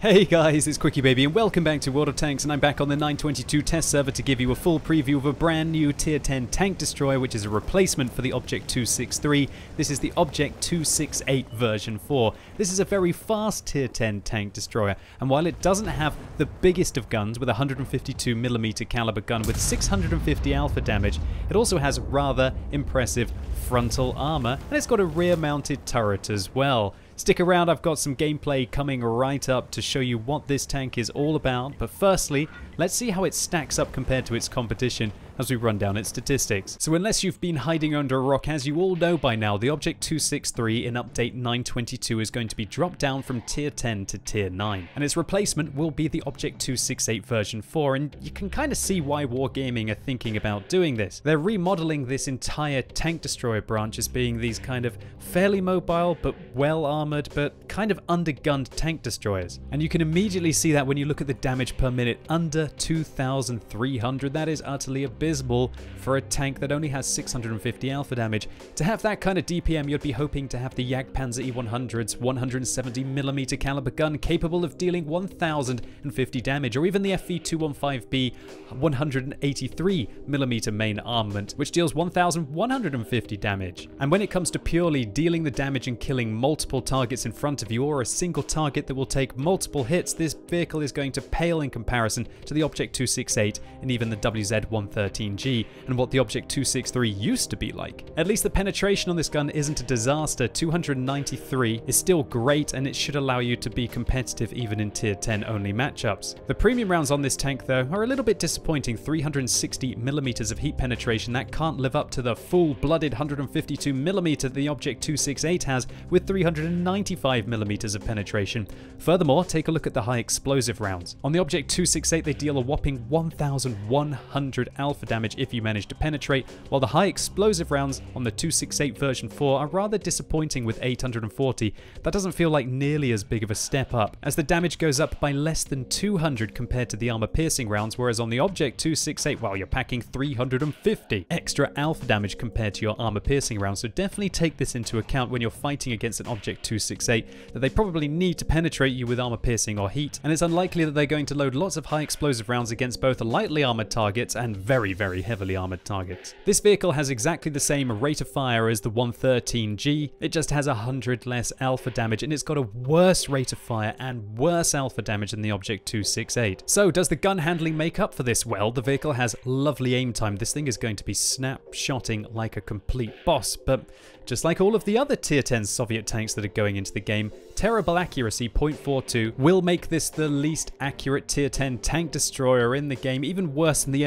Hey guys, it's QuickyBaby and welcome back to World of Tanks and I'm back on the 922 test server to give you a full preview of a brand new tier 10 tank destroyer which is a replacement for the Object 263. This is the Object 268 version 4. This is a very fast tier 10 tank destroyer and while it doesn't have the biggest of guns with a 152mm caliber gun with 650 alpha damage, it also has rather impressive frontal armor and it's got a rear mounted turret as well. Stick around, I've got some gameplay coming right up to show you what this tank is all about, but firstly, let's see how it stacks up compared to its competition as we run down its statistics. So unless you've been hiding under a rock, as you all know by now, the Object 263 in update 922 is going to be dropped down from tier 10 to tier 9, and its replacement will be the Object 268 version 4, and you can kind of see why Wargaming are thinking about doing this. They're remodeling this entire tank destroyer branch as being these kind of fairly mobile but well armored but kind of undergunned tank destroyers. And you can immediately see that when you look at the damage per minute under 2,300. That is utterly abysmal abysmal for a tank that only has 650 alpha damage. To have that kind of DPM, you'd be hoping to have the Jagdpanzer E100's 170mm caliber gun capable of dealing 1050 damage, or even the FV215B 183mm main armament, which deals 1150 damage. And when it comes to purely dealing the damage and killing multiple targets in front of you, or a single target that will take multiple hits, this vehicle is going to pale in comparison to the Object 268 and even the WZ-113 13G and what the Object 263 used to be like. At least the penetration on this gun isn't a disaster, 293 is still great and it should allow you to be competitive even in tier 10 only matchups. The premium rounds on this tank though are a little bit disappointing, 360mm of heat penetration that can't live up to the full-blooded 152mm the Object 268 has with 395mm of penetration. Furthermore, take a look at the high explosive rounds. On the Object 268 they deal a whopping 1100 alpha damage if you manage to penetrate, while the high explosive rounds on the 268 version 4 are rather disappointing with 840. That doesn't feel like nearly as big of a step up, as the damage goes up by less than 200 compared to the armor piercing rounds, whereas on the Object 268, well, you're packing 350 extra alpha damage compared to your armor piercing rounds, so definitely take this into account when you're fighting against an Object 268, that they probably need to penetrate you with armor piercing or heat, and it's unlikely that they're going to load lots of high explosive rounds against both lightly armored targets and very, very heavily armored targets. This vehicle has exactly the same rate of fire as the 113G, it just has 100 less alpha damage and it's got a worse rate of fire and worse alpha damage than the Object 268. So does the gun handling make up for this? Well, the vehicle has lovely aim time. This thing is going to be snapshotting like a complete boss, but just like all of the other tier 10 Soviet tanks that are going into the game, terrible accuracy 0.42 will make this the least accurate tier 10 tank destroyer in the game, even worse than the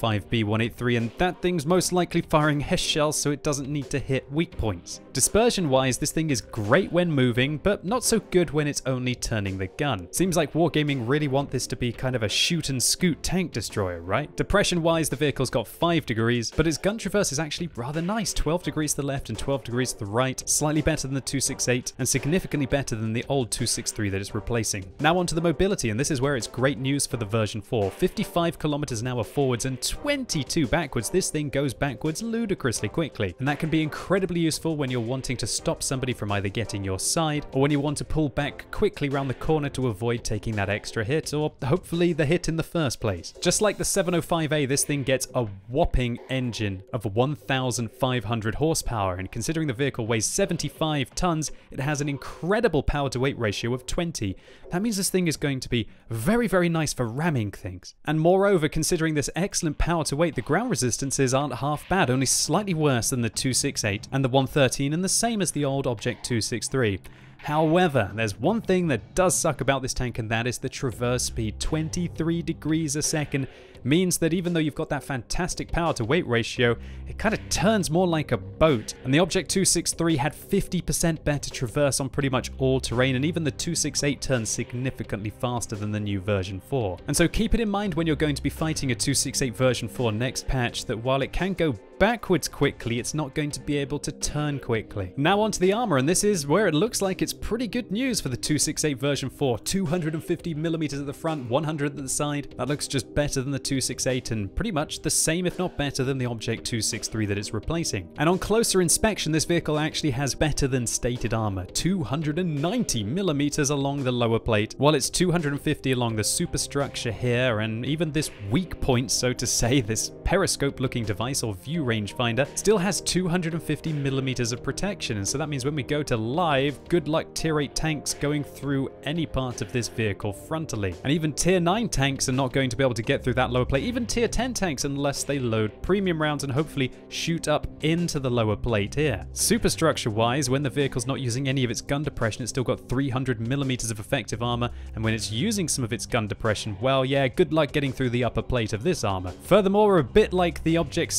FV215B183, and that thing's most likely firing HESH shells so it doesn't need to hit weak points. Dispersion wise, this thing is great when moving, but not so good when it's only turning the gun. Seems like Wargaming really want this to be kind of a shoot and scoot tank destroyer, right? Depression wise, the vehicle's got 5 degrees, but its gun traverse is actually rather nice, 12 degrees to the left and 12 degrees to the right, slightly better than the 268, and significantly better than the old 263 that it's replacing. Now onto the mobility, and this is where it's great news for the version 4. 55 kilometers an hour forwards and 22 backwards. This thing goes backwards ludicrously quickly, and that can be incredibly useful when you're wanting to stop somebody from either getting your side, or when you want to pull back quickly around the corner to avoid taking that extra hit, or hopefully the hit in the first place. Just like the 705A, this thing gets a whopping engine of 1,500 horsepower, and considering the vehicle weighs 75 tons, it has an incredible power to weight ratio of 20. That means this thing is going to be very, very nice for ramming things. And moreover, considering this excellent power to weight, the ground resistances aren't half bad, only slightly worse than the 268 and the 113 and the same as the old Object 263. However, there's one thing that does suck about this tank and that is the traverse speed. 23 degrees a second means that even though you've got that fantastic power to weight ratio, it kind of turns more like a boat. And the Object 263 had 50% better traverse on pretty much all terrain and even the 268 turns significantly faster than the new version 4. And so keep it in mind when you're going to be fighting a 268 version 4 next patch that while it can go backwards quickly, it's not going to be able to turn quickly. Now onto the armor, and this is where it looks like it's pretty good news for the 268 version 4. 250 millimeters at the front, 100 at the side. That looks just better than the 268 and pretty much the same if not better than the Object 263 that it's replacing. And on closer inspection this vehicle actually has better than stated armor, 290 millimeters along the lower plate, while it's 250 along the superstructure here and even this weak point so to say, this periscope looking device or view rangefinder still has 250 millimeters of protection and so that means when we go to live, good luck tier 8 tanks going through any part of this vehicle frontally. And even tier 9 tanks are not going to be able to get through that lower plate, even tier 10 tanks unless they load premium rounds and hopefully shoot up into the lower plate here. Superstructure wise, when the vehicle's not using any of its gun depression, it's still got 300 millimeters of effective armor, and when it's using some of its gun depression, well yeah, good luck getting through the upper plate of this armor. Furthermore, a bit like the Object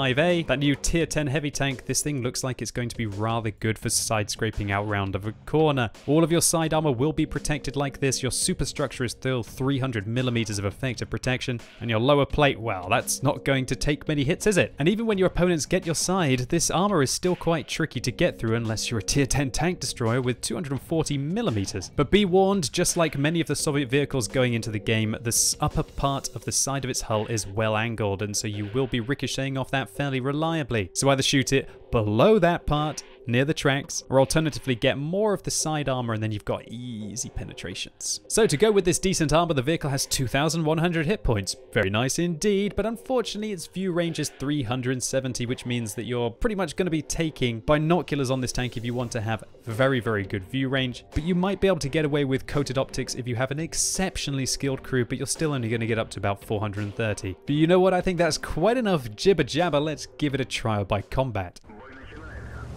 705A, that new tier 10 heavy tank, this thing looks like it's going to be rather good for side scraping out round of a corner. All of your side armor will be protected like this, your superstructure is still 300 millimeters of effective protection, and your lower plate, well, that's not going to take many hits, is it? And even when your opponents get your side, this armor is still quite tricky to get through unless you're a tier 10 tank destroyer with 240 millimeters. But be warned, just like many of the Soviet vehicles going into the game, the upper part of the side of its hull is well angled, and so you will be ricocheting off that fairly reliably. So either shoot it below that part near the tracks, or alternatively get more of the side armor and then you've got easy penetrations. So to go with this decent armor, the vehicle has 2,100 hit points. Very nice indeed, but unfortunately its view range is 370, which means that you're pretty much going to be taking binoculars on this tank if you want to have very, very good view range, but you might be able to get away with coated optics if you have an exceptionally skilled crew, but you're still only going to get up to about 430. But you know what? I think that's quite enough jibber jabber. Let's give it a trial by combat.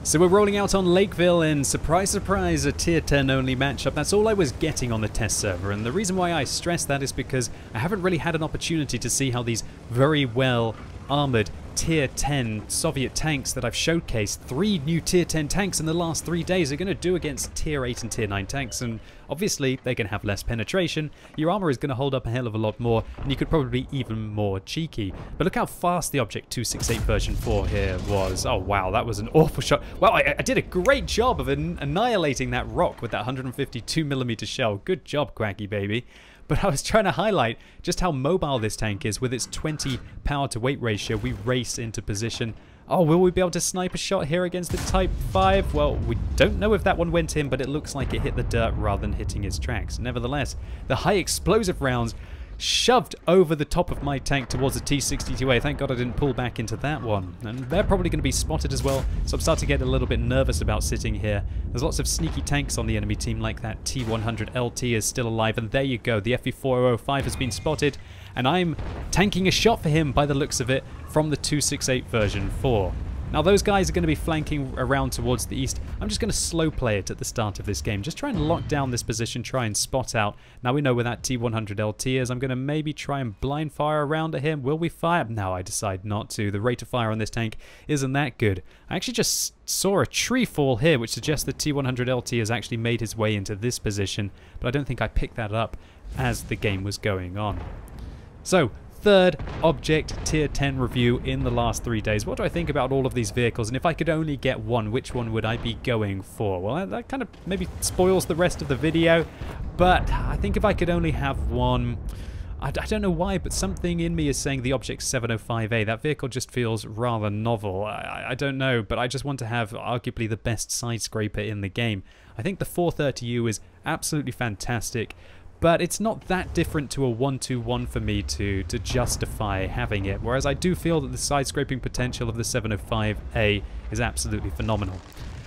So we're rolling out on Lakeville in, surprise surprise, a tier 10 only matchup. That's all I was getting on the test server and the reason why I stress that is because I haven't really had an opportunity to see how these very well armoured tier 10 Soviet tanks that I've showcased, three new tier 10 tanks in the last three days are going to do against tier 8 and tier 9 tanks and obviously they can have less penetration, your armor is going to hold up a hell of a lot more and you could probably be even more cheeky. But look how fast the Object 268 version 4 here was. Oh wow, that was an awful shot. Well, I, I did a great job of an annihilating that rock with that 152mm shell. Good job, Quacky baby but I was trying to highlight just how mobile this tank is with its 20 power to weight ratio. We race into position. Oh, will we be able to snipe a shot here against the Type 5? Well, we don't know if that one went in, but it looks like it hit the dirt rather than hitting its tracks. Nevertheless, the high explosive rounds shoved over the top of my tank towards the T-62A. Thank God I didn't pull back into that one. And they're probably going to be spotted as well, so I'm starting to get a little bit nervous about sitting here. There's lots of sneaky tanks on the enemy team like that T-100 LT is still alive, and there you go, the FE-405 has been spotted, and I'm tanking a shot for him by the looks of it from the 268 version 4. Now those guys are going to be flanking around towards the east. I'm just going to slow play it at the start of this game. Just try and lock down this position, try and spot out. Now we know where that T100 LT is. I'm going to maybe try and blind fire around at him. Will we fire? No, I decide not to. The rate of fire on this tank isn't that good. I actually just saw a tree fall here, which suggests the T100 LT has actually made his way into this position, but I don't think I picked that up as the game was going on. So, third object tier 10 review in the last three days. What do I think about all of these vehicles? And if I could only get one, which one would I be going for? Well, that, kind of maybe spoils the rest of the video. But I think if I could only have one... I, don't know why, but something in me is saying the Object 705A. That vehicle just feels rather novel. I, I don't know, but I just want to have arguably the best side scraper in the game. I think the 430U is absolutely fantastic but it's not that different to a 1-2-1 for me to, to justify having it, whereas I do feel that the side scraping potential of the 705A is absolutely phenomenal.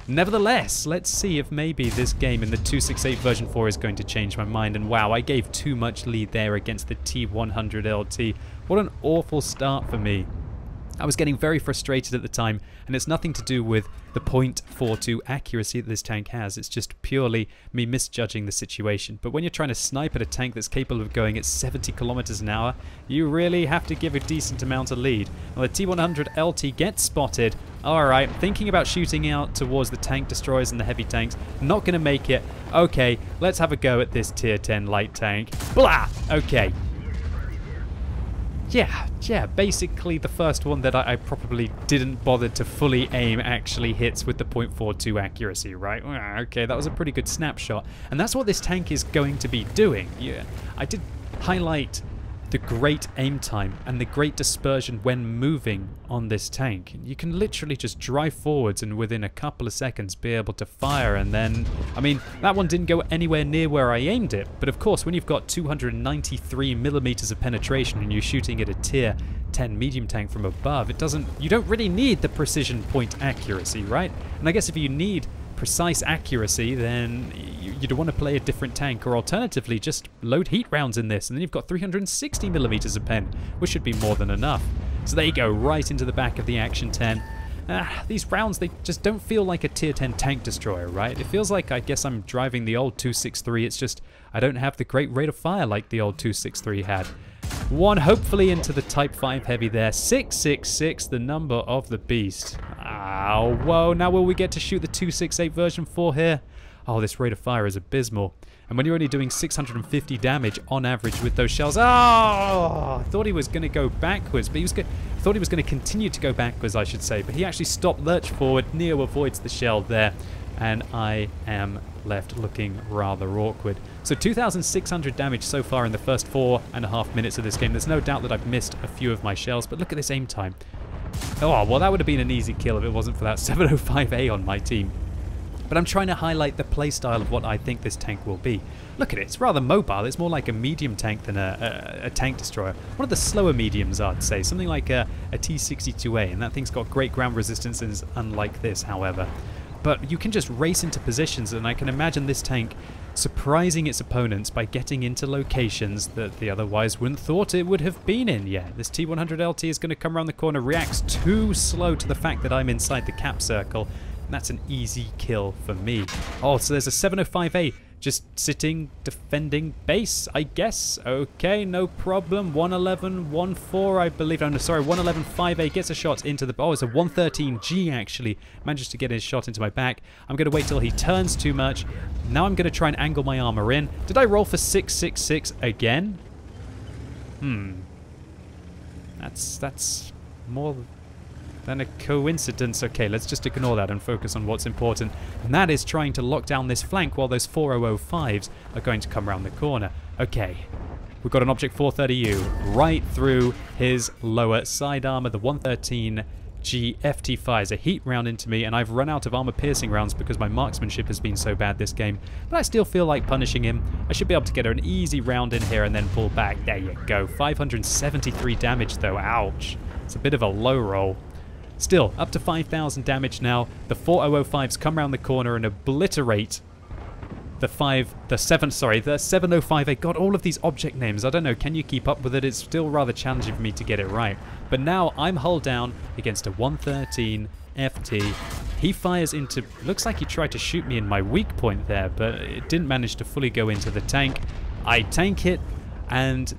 Nevertheless, let's see if maybe this game in the 268 version 4 is going to change my mind. And wow, I gave too much lead there against the T100 LT. What an awful start for me. I was getting very frustrated at the time, and it's nothing to do with the .42 accuracy that this tank has. It's just purely me misjudging the situation. But when you're trying to snipe at a tank that's capable of going at 70 kilometers an hour, you really have to give a decent amount of lead. Well, the T100 LT gets spotted. Alright, thinking about shooting out towards the tank destroyers and the heavy tanks. Not going to make it. Okay, let's have a go at this tier 10 light tank. Blah! Okay, yeah, yeah, basically the first one that I, I, probably didn't bother to fully aim actually hits with the .42 accuracy, right? Okay, that was a pretty good snapshot. And that's what this tank is going to be doing. Yeah, I did highlight the great aim time and the great dispersion when moving on this tank. You can literally just drive forwards and within a couple of seconds be able to fire and then, I mean, that one didn't go anywhere near where I aimed it, but of course when you've got 293 millimeters of penetration and you're shooting at a tier 10 medium tank from above, it doesn't, you don't really need the precision point accuracy, right? And I guess if you need precise accuracy, then you'd want to play a different tank, or alternatively, just load heat rounds in this, and then you've got 360 millimeters of pen, which should be more than enough. So there you go, right into the back of the Action 10. Ah, these rounds, they just don't feel like a tier 10 tank destroyer, right? It feels like I guess I'm driving the old 263, it's just I don't have the great rate of fire like the old 263 had. One hopefully into the Type 5 Heavy there. 666, the number of the beast. Ow, whoa, now will we get to shoot the 268 version 4 here? Oh, this rate of fire is abysmal. And when you're only doing 650 damage on average with those shells, oh, I thought he was going to go backwards, but he was I thought he was going to continue to go backwards, I should say, but he actually stopped lurch forward. Neo avoids the shell there, and I am left looking rather awkward. So 2,600 damage so far in the first four and a half minutes of this game. There's no doubt that I've missed a few of my shells, but look at this aim time. Oh, well, that would have been an easy kill if it wasn't for that 705A on my team. But I'm trying to highlight the playstyle of what I think this tank will be. Look at it, it's rather mobile. It's more like a medium tank than a, a, a tank destroyer. One of the slower mediums, I'd say. Something like a a T-62A, and that thing's got great ground resistance and is unlike this, however. But you can just race into positions, and I can imagine this tank surprising its opponents by getting into locations that they otherwise wouldn't thought it would have been in yet. This T100 LT is going to come around the corner, reacts too slow to the fact that I'm inside the cap circle. And that's an easy kill for me. Oh, so there's a 705A just sitting, defending base, I guess. Okay, no problem. 111, 14, I believe. Oh, no, sorry, 111, 5A gets a shot into the... Oh, it's a 113G, actually. Manages to get his shot into my back. I'm going to wait till he turns too much. Now I'm going to try and angle my armor in. Did I roll for 666 again? Hmm. That's, that's more than a coincidence. Okay, let's just ignore that and focus on what's important. And that is trying to lock down this flank while those 4005s are going to come around the corner. Okay, we've got an Object 430U right through his lower side armor, the 113 GFT fires a heat round into me, and I've run out of armor piercing rounds because my marksmanship has been so bad this game. But I still feel like punishing him. I should be able to get an easy round in here and then pull back. There you go. 573 damage though. Ouch. It's a bit of a low roll. Still, up to 5,000 damage now. The 4005s come around the corner and obliterate the 5, the 7, sorry, the 705A. got all of these object names. I don't know, can you keep up with it? It's still rather challenging for me to get it right. But now I'm hull down against a 113 FT. He fires into, looks like he tried to shoot me in my weak point there, but it didn't manage to fully go into the tank. I tank it and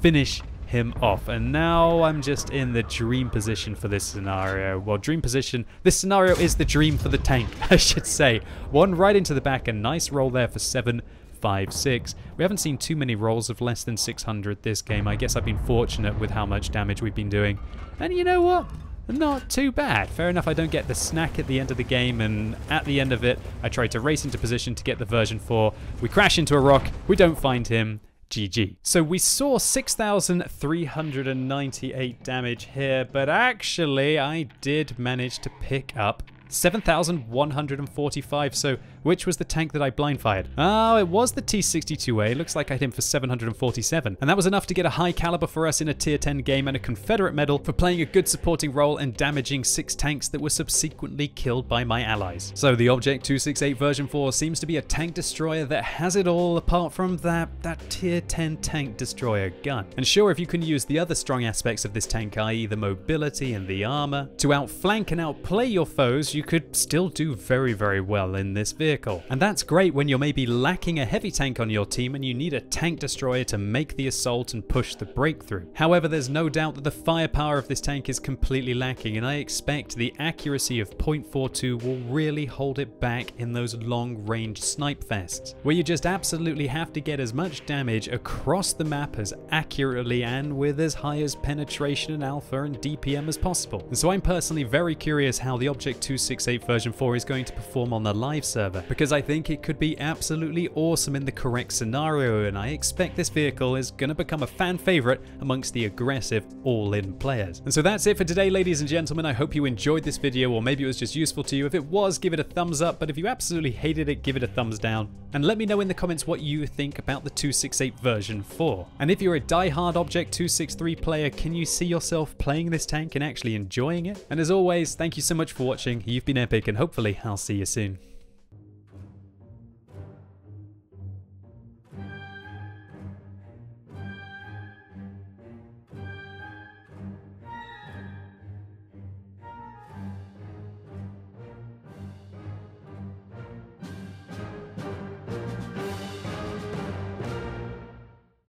finish him off. And now I'm just in the dream position for this scenario. Well, dream position. This scenario is the dream for the tank, I should say. One right into the back. A nice roll there for seven five, six. We haven't seen too many rolls of less than 600 this game. I guess I've been fortunate with how much damage we've been doing. And you know what? Not too bad. Fair enough, I don't get the snack at the end of the game, and at the end of it, I try to race into position to get the version 4. We crash into a rock, we don't find him, GG. So we saw 6,398 damage here, but actually I did manage to pick up 7,145. So which was the tank that I blind fired? Oh, it was the T-62A. Looks like I hit him for 747. And that was enough to get a high caliber for us in a tier 10 game and a Confederate medal for playing a good supporting role and damaging six tanks that were subsequently killed by my allies. So the Object 268 version 4 seems to be a tank destroyer that has it all apart from that, that tier 10 tank destroyer gun. And sure, if you can use the other strong aspects of this tank, i.e. the mobility and the armor, to outflank and outplay your foes, you could still do very, very well in this vehicle vehicle. And that's great when you're maybe lacking a heavy tank on your team and you need a tank destroyer to make the assault and push the breakthrough. However, there's no doubt that the firepower of this tank is completely lacking and I expect the accuracy of .42 will really hold it back in those long range snipe fests, where you just absolutely have to get as much damage across the map as accurately and with as high as penetration and alpha and DPM as possible. And so I'm personally very curious how the Object 268 version 4 is going to perform on the live server together because I think it could be absolutely awesome in the correct scenario and I expect this vehicle is going to become a fan favorite amongst the aggressive all-in players. And so that's it for today ladies and gentlemen. I hope you enjoyed this video or maybe it was just useful to you. If it was, give it a thumbs up, but if you absolutely hated it, give it a thumbs down. And let me know in the comments what you think about the 268 version 4. And if you're a die-hard Object 263 player, can you see yourself playing this tank and actually enjoying it? And as always, thank you so much for watching. You've been epic and hopefully I'll see you soon.